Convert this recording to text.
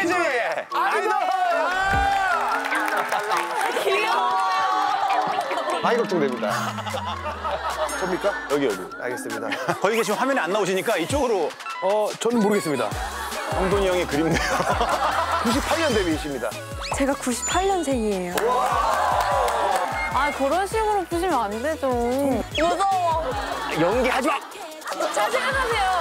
재즈 아이돌. 아, 많이 걱정됩니다. 접니까? 여기 여기. 알겠습니다. 거기 계시면 화면에 안 나오시니까 이쪽으로 어, 저는 모르겠습니다. 홍돈이 형이 그립네요. 98년 데뷔이십니다. 제가 98년생이에요. 아 그런 식으로 푸시면 안 되죠. 무서워. 연기하지 마. 자제하세요.